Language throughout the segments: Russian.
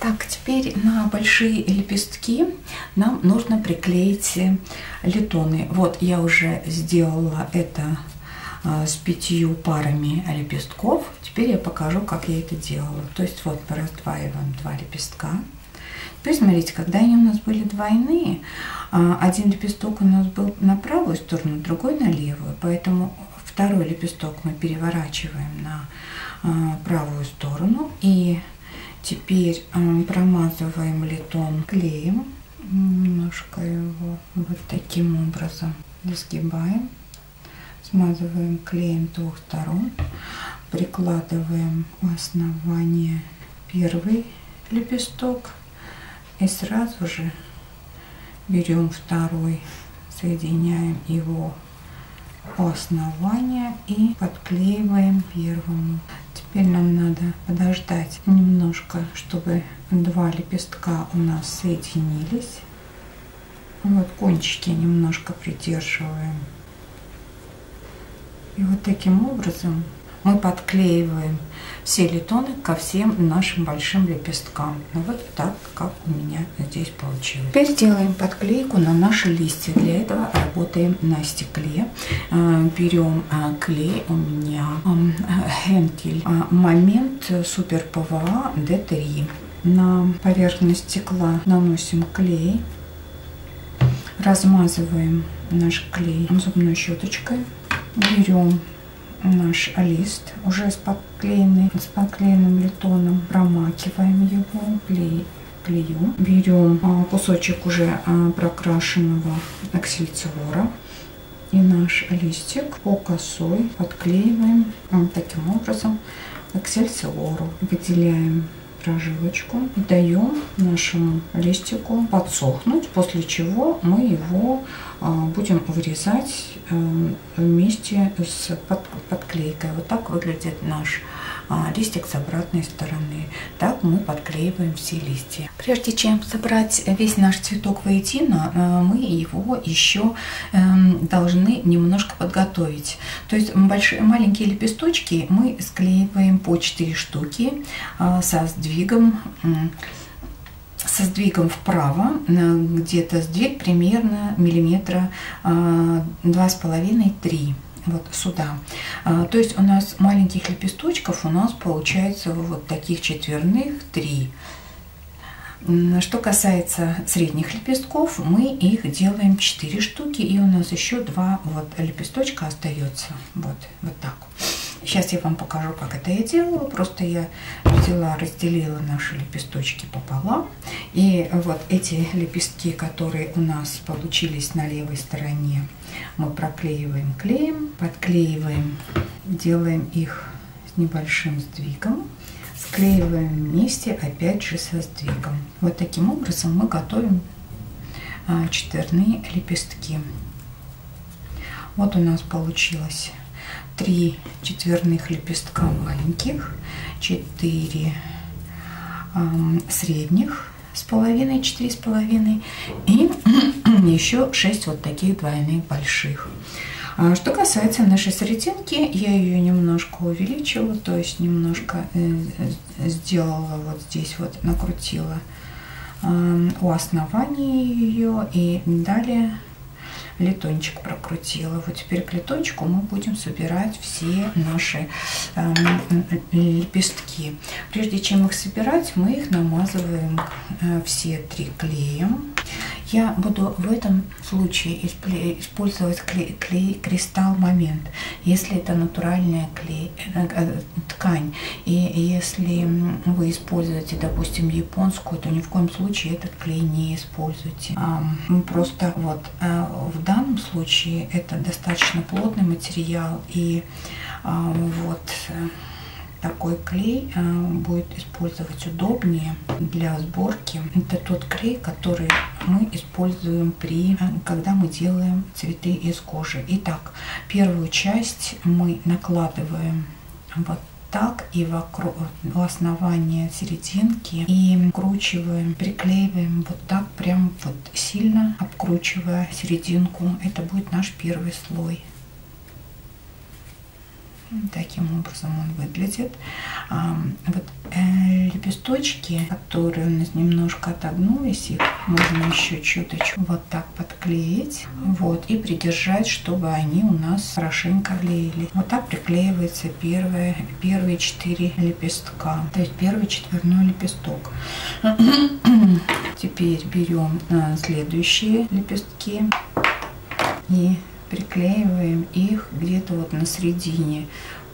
Так, теперь на большие лепестки нам нужно приклеить литоны. Вот я уже сделала это а, с пятью парами лепестков. Теперь я покажу, как я это делала. То есть вот мы раздваиваем два лепестка. Теперь смотрите, когда они у нас были двойные, а, один лепесток у нас был на правую сторону, другой на левую. Поэтому второй лепесток мы переворачиваем на правую сторону и Теперь э, промазываем литон клеем, немножко его вот таким образом сгибаем, смазываем клеем двух сторон, прикладываем у основания первый лепесток. И сразу же берем второй, соединяем его у основания и подклеиваем первому. Теперь нам надо подождать немножко, чтобы два лепестка у нас соединились. Вот кончики немножко придерживаем. И вот таким образом мы подклеиваем все литоны ко всем нашим большим лепесткам. Ну вот так, как у меня здесь получилось. Теперь делаем подклейку на наши листья. Для этого работаем на стекле. Э, берем э, клей, у меня Хенкель Момент Супер ПВА D3. На поверхность стекла наносим клей, размазываем наш клей зубной щеточкой, берем наш лист уже с, подклеенный, с подклеенным литоном. Промакиваем его клею. Берем а, кусочек уже а, прокрашенного аксельцевора и наш листик по косой подклеиваем вот таким образом аксельцевору. Выделяем прожилочку даем нашему листику подсохнуть, после чего мы его а, будем вырезать э, вместе с подклейкой. Вот так выглядит наш а, листик с обратной стороны. Так мы подклеиваем все листья. Прежде чем собрать весь наш цветок воедино, э, мы его еще эм, должны немножко подготовить. То есть большие, маленькие лепесточки мы склеиваем по 4 штуки э, со сдвигом со сдвигом вправо, э, где-то сдвиг примерно миллиметра два с половиной три вот сюда. А, то есть у нас маленьких лепесточков у нас получается вот таких четверных три. Что касается средних лепестков, мы их делаем 4 штуки, и у нас еще два вот лепесточка остается. Вот, вот так. Сейчас я вам покажу, как это я делала. Просто я взяла, разделила наши лепесточки пополам. И вот эти лепестки, которые у нас получились на левой стороне, мы проклеиваем клеем, подклеиваем, делаем их с небольшим сдвигом. Склеиваем вместе, опять же со сдвигом. Вот таким образом мы готовим а, четверные лепестки. Вот у нас получилось три четверных лепестка маленьких, четыре э, средних с половиной, четыре с половиной и еще шесть вот таких двойных больших. А что касается нашей серединки, я ее немножко увеличила, то есть немножко э, э, сделала вот здесь вот, накрутила у основания ее и далее литончик прокрутила. Вот теперь к литончику мы будем собирать все наши э, лепестки. Прежде чем их собирать, мы их намазываем э, все три клеем. Я буду в этом случае использовать клей, клей кристалл момент, если это натуральная клей, э, э, ткань. И если вы используете, допустим, японскую, то ни в коем случае этот клей не используйте. Просто вот э, в данном случае это достаточно плотный материал и вот такой клей э, будет использовать удобнее для сборки. Это тот клей, который мы используем при, э, когда мы делаем цветы из кожи. Итак, первую часть мы накладываем вот так и вокруг у основания серединки и вкручиваем, приклеиваем вот так прям вот сильно обкручивая серединку. Это будет наш первый слой. Таким образом он выглядит. А, вот э, лепесточки, которые у нас немножко отогнулись, их можно еще чуточку вот так подклеить. Вот, и придержать, чтобы они у нас хорошенько клеили. Вот так приклеивается первые, первые четыре лепестка. То есть первый четверной лепесток. Теперь берем э, следующие лепестки и приклеиваем их где-то вот на середине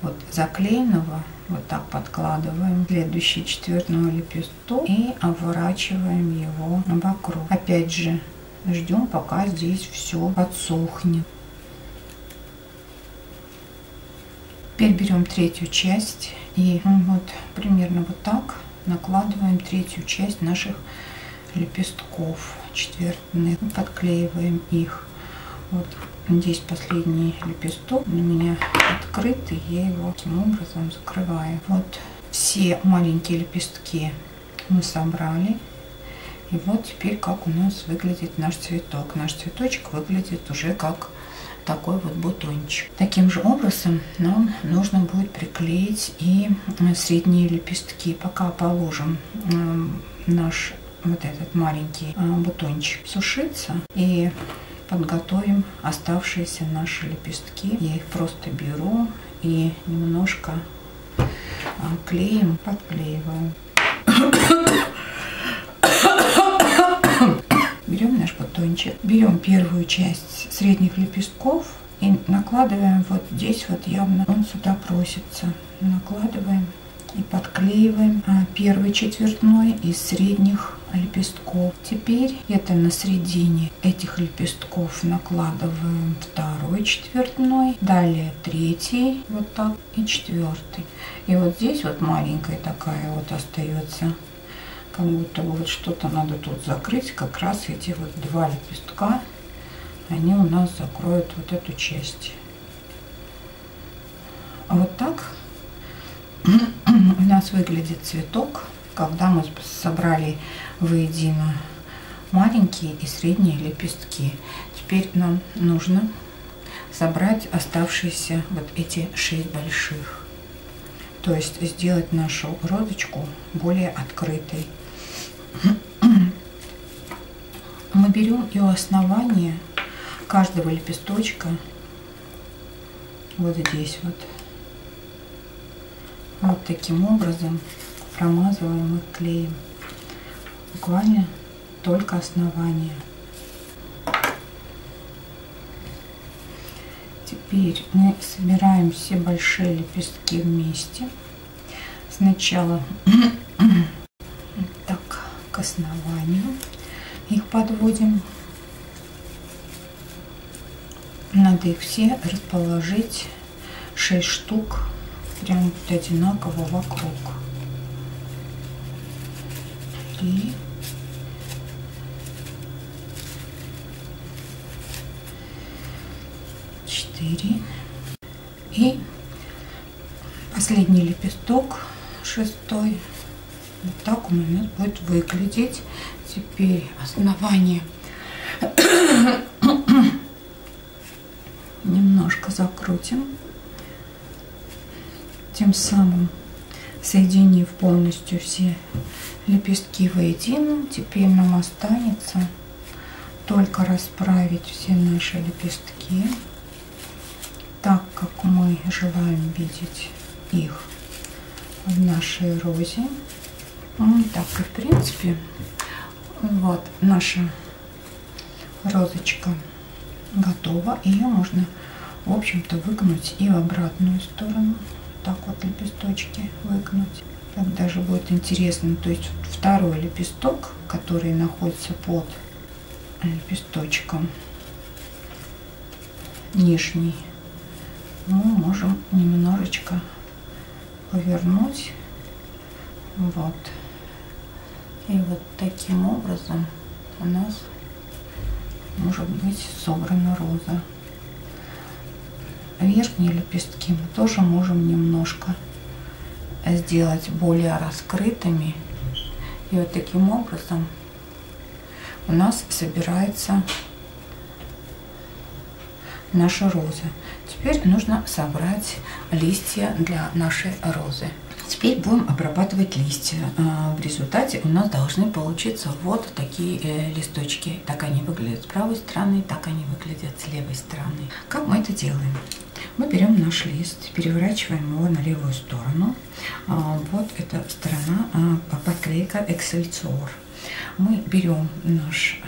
вот заклеенного вот так подкладываем следующий четвертной лепесток и обворачиваем его вокруг. Опять же, ждем, пока здесь все подсохнет. Теперь берем третью часть и вот примерно вот так накладываем третью часть наших лепестков четвертных, подклеиваем их. Вот Здесь последний лепесток у меня открытый, я его таким образом закрываю. Вот все маленькие лепестки мы собрали. И вот теперь как у нас выглядит наш цветок. Наш цветочек выглядит уже как такой вот бутончик. Таким же образом нам нужно будет приклеить и средние лепестки. Пока положим наш вот этот маленький бутончик сушиться и подготовим оставшиеся наши лепестки. Я их просто беру и немножко а, клеем, подклеиваю. Берем наш батончик, берем первую часть средних лепестков и накладываем вот здесь вот явно он сюда просится. Накладываем и подклеиваем а, первый четвертной из средних лепестков. Теперь это на середине этих лепестков накладываем второй четвертной, далее третий, вот так, и четвертый. И вот здесь вот маленькая такая вот остается, как будто вот что-то надо тут закрыть, как раз эти вот два лепестка, они у нас закроют вот эту часть. А вот так у нас выглядит цветок, когда мы собрали воедино маленькие и средние лепестки. Теперь нам нужно собрать оставшиеся вот эти шесть больших. То есть сделать нашу розочку более открытой. Мы берем и у основания каждого лепесточка вот здесь вот вот таким образом промазываем и клеим. Буквально только основание. Теперь мы собираем все большие лепестки вместе. Сначала так к основанию их подводим. Надо их все расположить 6 штук прям одинаково вокруг. Три. Четыре. И последний лепесток, шестой. Вот так у нас будет выглядеть. Теперь основание немножко закрутим тем самым соединив полностью все лепестки воедино, теперь нам останется только расправить все наши лепестки так, как мы желаем видеть их в нашей розе. Так и в принципе вот наша розочка готова. Ее можно, в общем-то, выгнуть и в обратную сторону так вот лепесточки выгнуть. Так даже будет интересно. То есть второй лепесток, который находится под лепесточком, нижний, мы можем немножечко повернуть. Вот. И вот таким образом у нас может быть собрана роза верхние лепестки мы тоже можем немножко сделать более раскрытыми. И вот таким образом у нас собирается наша роза. Теперь нужно собрать листья для нашей розы. Теперь будем обрабатывать листья. А, в результате у нас должны получиться вот такие э, листочки. Так они выглядят с правой стороны, так они выглядят с левой стороны. Как мы это делаем? Мы берем наш лист, переворачиваем его на левую сторону. А, вот эта сторона а, подклейка Excelsior. Мы берем наш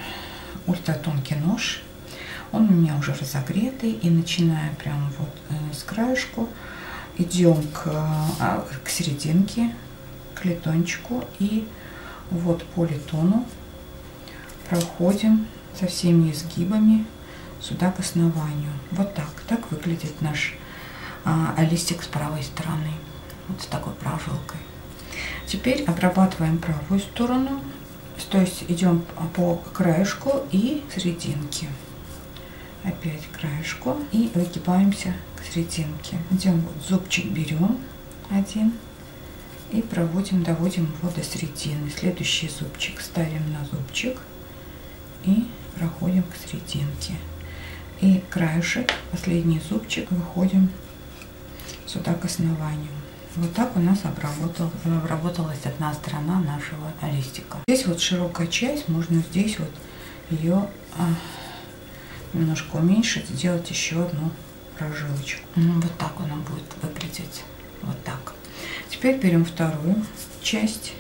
ультратонкий нож. Он у меня уже разогретый. И начиная прямо вот э, с краешку, идем к, а, к серединке, к литончику. И вот по литону проходим со всеми изгибами сюда к основанию. Вот так. Так выглядит наш а, листик с правой стороны. Вот с такой прожилкой. Теперь обрабатываем правую сторону. То есть идем по краешку и серединке. Опять краешку и выгибаемся к серединке. Идем вот зубчик берем один и проводим, доводим его до середины. Следующий зубчик ставим на зубчик и проходим к серединке и краешек, последний зубчик, выходим сюда к основанию. Вот так у нас обработал, обработалась одна сторона нашего листика. Здесь вот широкая часть, можно здесь вот ее а, немножко уменьшить, сделать еще одну прожилочку. Ну, вот так она будет выглядеть. Вот так. Теперь берем вторую часть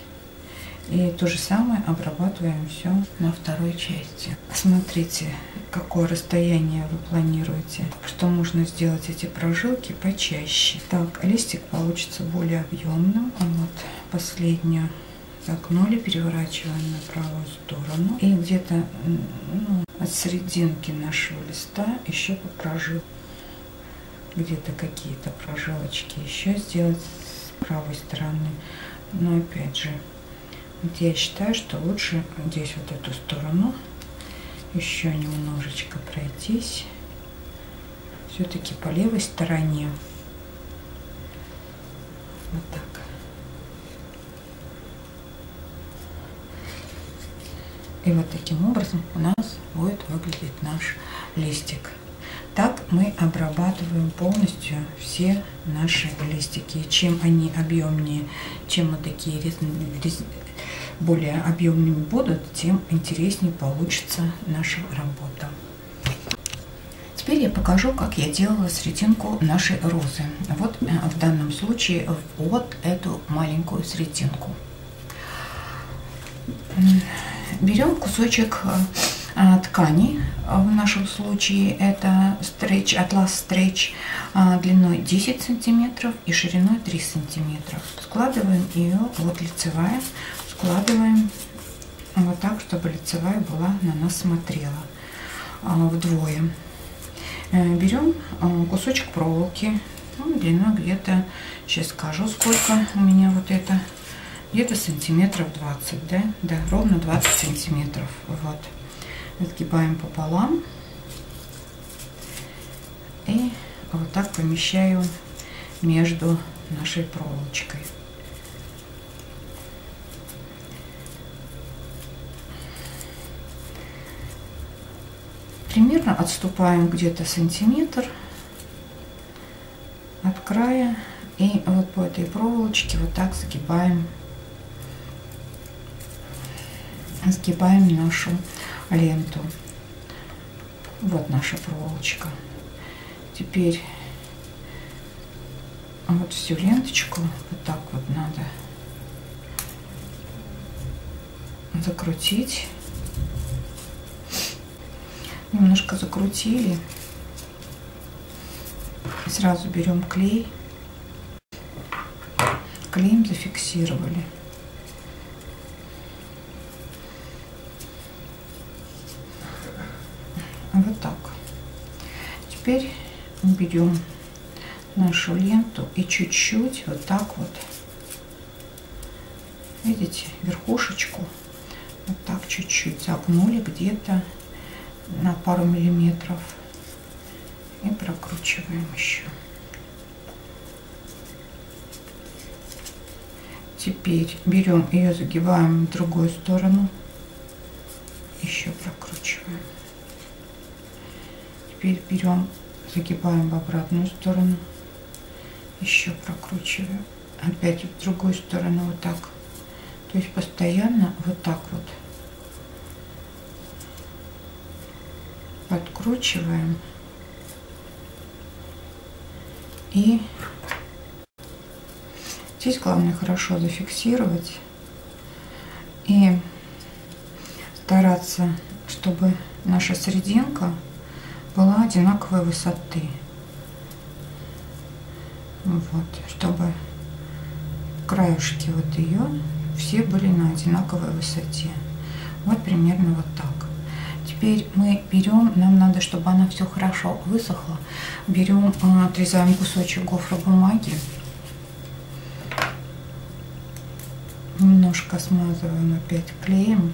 и то же самое обрабатываем все на второй части. Смотрите, какое расстояние вы планируете, что можно сделать эти прожилки почаще. Так, листик получится более объемным. Вот последнюю загнули, переворачиваем на правую сторону. И где-то ну, от серединки нашего листа еще по прожил где-то какие-то прожилочки еще сделать с правой стороны. Но опять же, я считаю, что лучше здесь вот эту сторону еще немножечко пройтись. Все-таки по левой стороне. Вот так. И вот таким образом у нас будет выглядеть наш листик. Так мы обрабатываем полностью все наши листики. Чем они объемнее, чем вот такие более объемными будут, тем интереснее получится наша работа. Теперь я покажу, как я делала сретинку нашей розы. Вот э, в данном случае вот эту маленькую сретинку. Берем кусочек э, ткани, в нашем случае это стретч, атлас стретч э, длиной 10 сантиметров и шириной 3 сантиметров. Складываем ее, вот лицевая, складываем вот так, чтобы лицевая была на нас смотрела а, вдвое. Э, Берем а, кусочек проволоки, ну, длина где-то, сейчас скажу, сколько у меня вот это, где-то сантиметров 20, да, да, ровно 20 сантиметров, вот. Сгибаем пополам и вот так помещаю между нашей проволочкой. Примерно отступаем где-то сантиметр от края. И вот по этой проволочке вот так сгибаем сгибаем нашу ленту. Вот наша проволочка. Теперь вот всю ленточку вот так вот надо закрутить немножко закрутили. Сразу берем клей. Клеем зафиксировали. Вот так. Теперь берем нашу ленту и чуть-чуть вот так вот, видите, верхушечку вот так чуть-чуть загнули где-то на пару миллиметров и прокручиваем еще. Теперь берем ее, загибаем в другую сторону, еще прокручиваем. Теперь берем загибаем в обратную сторону, еще прокручиваем, опять в другую сторону вот так. То есть постоянно вот так вот подкручиваем и здесь главное хорошо зафиксировать и стараться, чтобы наша серединка была одинаковой высоты. Вот, чтобы краешки вот ее все были на одинаковой высоте. Вот примерно вот так. Теперь мы берем, нам надо, чтобы она все хорошо высохла. Берем, э, отрезаем кусочек гофробумаги. Немножко смазываем опять клеем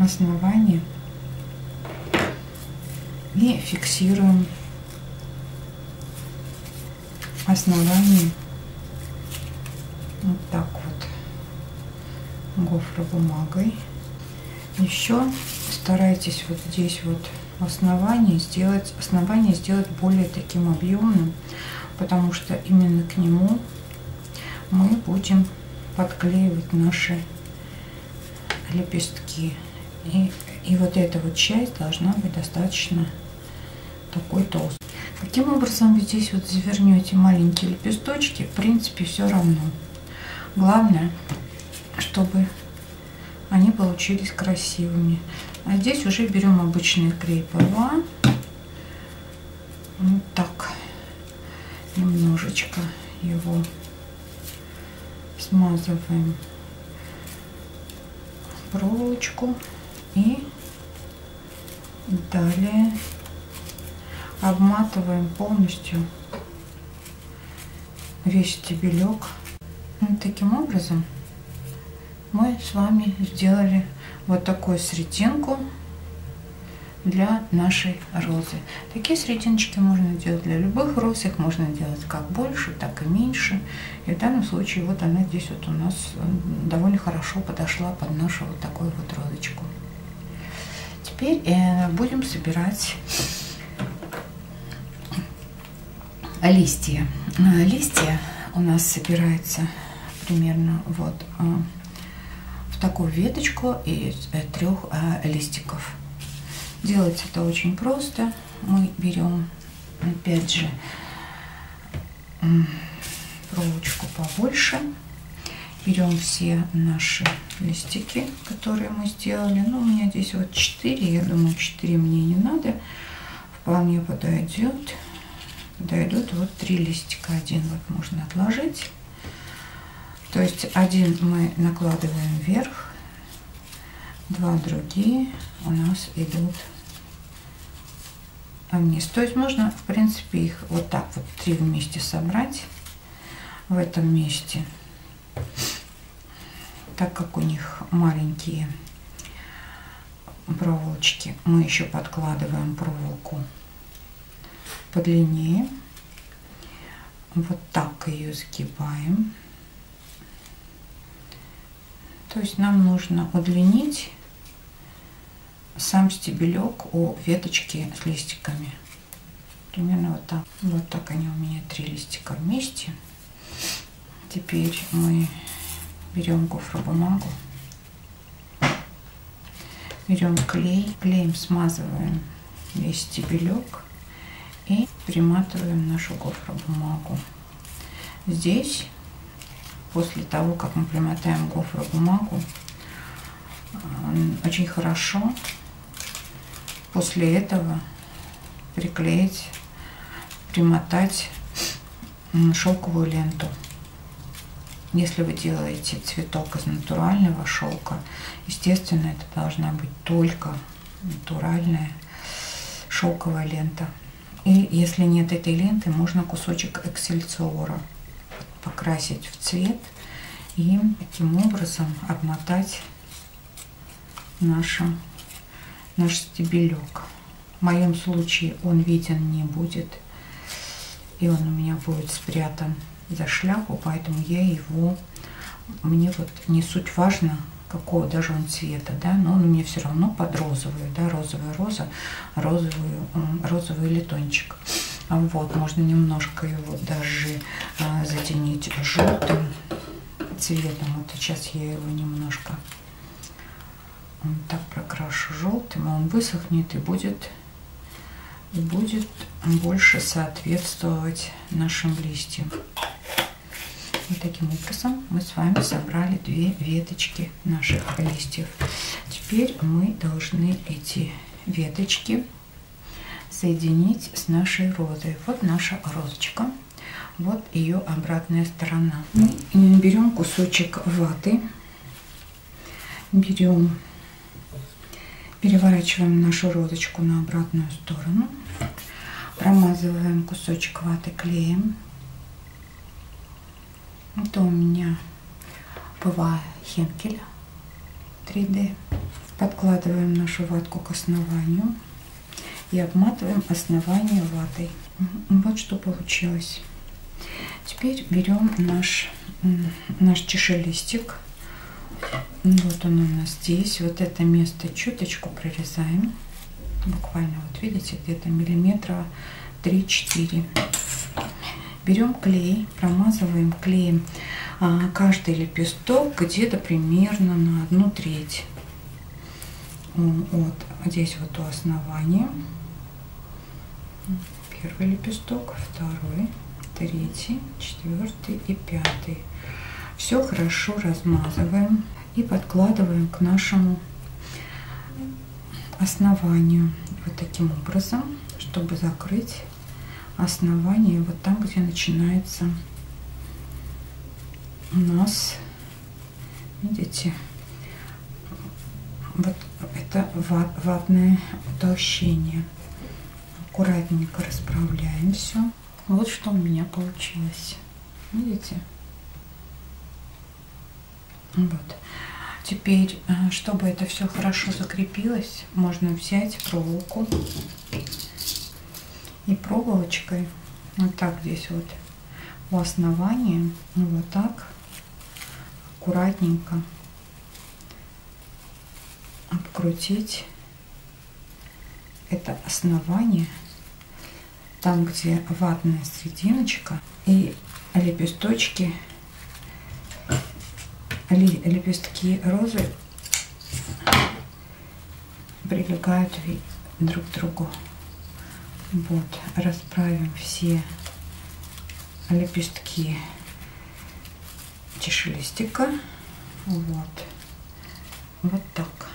основание и фиксируем основание вот так вот гофробумагой. Еще старайтесь вот здесь вот основание сделать, основание сделать более таким объемным, потому что именно к нему мы будем подклеивать наши лепестки. И, и вот эта вот часть должна быть достаточно такой толстой. Каким образом вы здесь вот завернете маленькие лепесточки, в принципе, все равно. Главное, чтобы они получились красивыми. А здесь уже берем обычный клей ПВА. Вот так. Немножечко его смазываем проволочку и далее обматываем полностью весь стебелек. Вот таким образом мы с вами сделали вот такую срединку для нашей розы. Такие срединочки можно делать для любых роз, их можно делать как больше, так и меньше. И в данном случае вот она здесь вот у нас довольно хорошо подошла под нашу вот такую вот розочку. Теперь э, будем собирать листья. Э, листья у нас собираются примерно вот э, такую веточку из э, трех листиков. Делать это очень просто. Мы берем, опять же, проволочку побольше. Берем все наши листики, которые мы сделали. Ну, у меня здесь вот 4, я думаю, 4 мне не надо. Вполне подойдет. Подойдут вот 3 листика. Один вот можно отложить. То есть один мы накладываем вверх, два другие у нас идут вниз. То есть можно, в принципе, их вот так вот три вместе собрать в этом месте. Так как у них маленькие проволочки, мы еще подкладываем проволоку подлиннее. Вот так ее сгибаем. То есть нам нужно удлинить сам стебелек у веточки с листиками. Примерно вот так. Вот так они у меня три листика вместе. Теперь мы берем гофробумагу, берем клей, клеем смазываем весь стебелек и приматываем нашу гофробумагу. Здесь после того, как мы примотаем гофробумагу, очень хорошо после этого приклеить, примотать шелковую ленту. Если вы делаете цветок из натурального шелка, естественно, это должна быть только натуральная шелковая лента. И если нет этой ленты, можно кусочек эксельциора покрасить в цвет и таким образом обмотать наша, наш стебелек. В моем случае он виден не будет, и он у меня будет спрятан за шляпу, поэтому я его, мне вот не суть важно, какого даже он цвета, да, но он меня все равно под розовую, да, розовая роза, розовую, розовый литончик. Вот, можно немножко его даже а, затенить желтым цветом. Вот сейчас я его немножко вот так прокрашу желтым, и он высохнет и будет, и будет больше соответствовать нашим листьям. И таким образом мы с вами собрали две веточки наших листьев. Теперь мы должны эти веточки соединить с нашей розой. Вот наша розочка. Вот ее обратная сторона. Мы берем кусочек ваты, берем, переворачиваем нашу розочку на обратную сторону, промазываем кусочек ваты клеем. Это у меня ПВА Хенкель 3D. Подкладываем нашу ватку к основанию и обматываем основание ватой. Вот что получилось. Теперь берем наш, наш чешелистик. Вот он у нас здесь. Вот это место чуточку прорезаем. Буквально, вот видите, где-то миллиметра 3-4. Берем клей, промазываем клеем а, каждый лепесток где-то примерно на одну треть. Вот здесь вот у основания. Первый лепесток, второй, третий, четвертый и пятый. Все хорошо размазываем и подкладываем к нашему основанию. Вот таким образом, чтобы закрыть основание вот там, где начинается у нас, видите, вот это ватное утолщение. Аккуратненько расправляем все. Вот что у меня получилось. Видите? Вот. Теперь, э, чтобы это все хорошо закрепилось, можно взять проволоку и проволочкой вот так здесь вот у основания, вот так аккуратненько обкрутить это основание, там, где ватная серединочка и лепесточки, лепестки розы прилегают друг к другу. Вот, расправим все лепестки чешелистика. Вот. Вот так.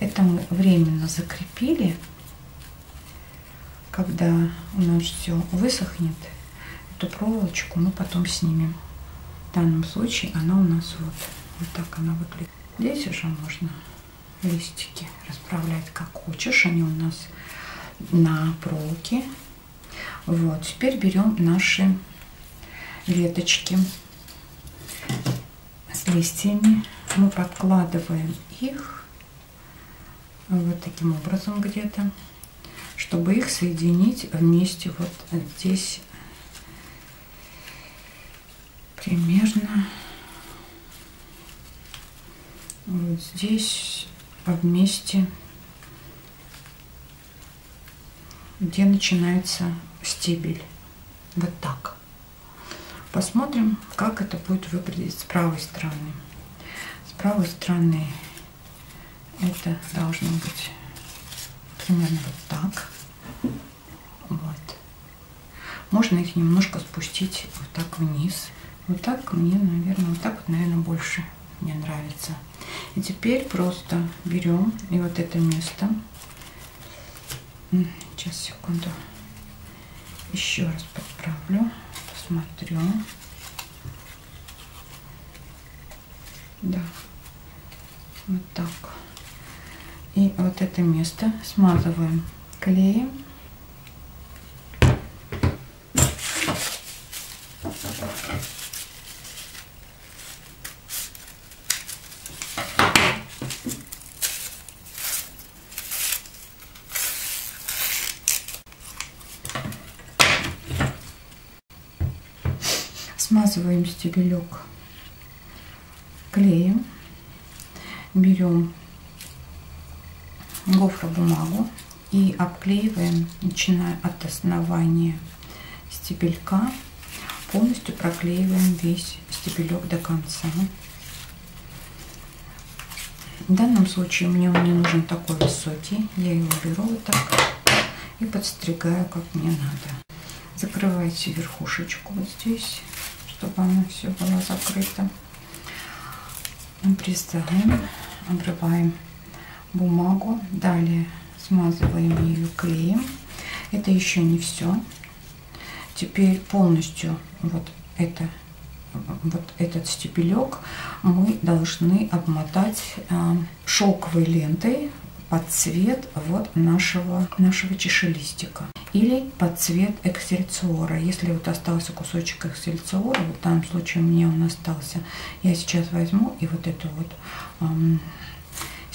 Это мы временно закрепили. Когда у нас все высохнет, эту проволочку мы потом снимем. В данном случае она у нас вот, вот так она выглядит. Здесь уже можно листики расправлять как хочешь. Они у нас на проволоке. Вот, теперь берем наши веточки с листьями. Мы подкладываем их вот таким образом где-то, чтобы их соединить вместе вот здесь примерно вот здесь вместе, где начинается стебель. Вот так. Посмотрим, как это будет выглядеть с правой стороны. С правой стороны это должно быть примерно вот так. Вот. Можно их немножко спустить вот так вниз. Вот так мне, наверное, вот так вот, наверное, больше мне нравится. И теперь просто берем и вот это место. Сейчас, секунду. Еще раз подправлю, посмотрю. Да, вот так. И вот это место смазываем клеем. Смазываем стебелек клеем. берем гофробумагу и обклеиваем, начиная от основания стебелька, полностью проклеиваем весь стебелек до конца. В данном случае мне он не нужен такой высокий, я его беру вот так и подстригаю, как мне надо. Закрывайте верхушечку вот здесь, чтобы она все была закрыта. Обрезаем, обрываем бумагу. Далее смазываем ее клеем. Это еще не все. Теперь полностью вот это вот этот стебелек мы должны обмотать э, шелковой лентой под цвет вот нашего, нашего чешелистика или под цвет эксельциора. Если вот остался кусочек эксельциора, вот в данном случае у меня он остался, я сейчас возьму и вот эту вот эм,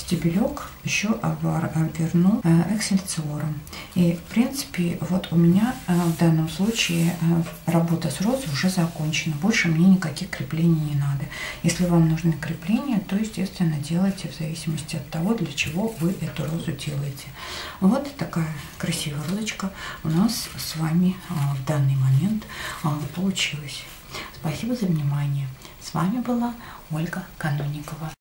стебелек еще обверну э, эксельциором. И в принципе вот у меня э, в данном случае э, работа с розой уже закончена. Больше мне никаких креплений не надо. Если вам нужны крепления, то естественно делайте в зависимости от того, для чего вы эту розу делаете. Вот такая красивая розочка у нас с вами в данный момент получилась. Спасибо за внимание. С вами была Ольга Каноникова.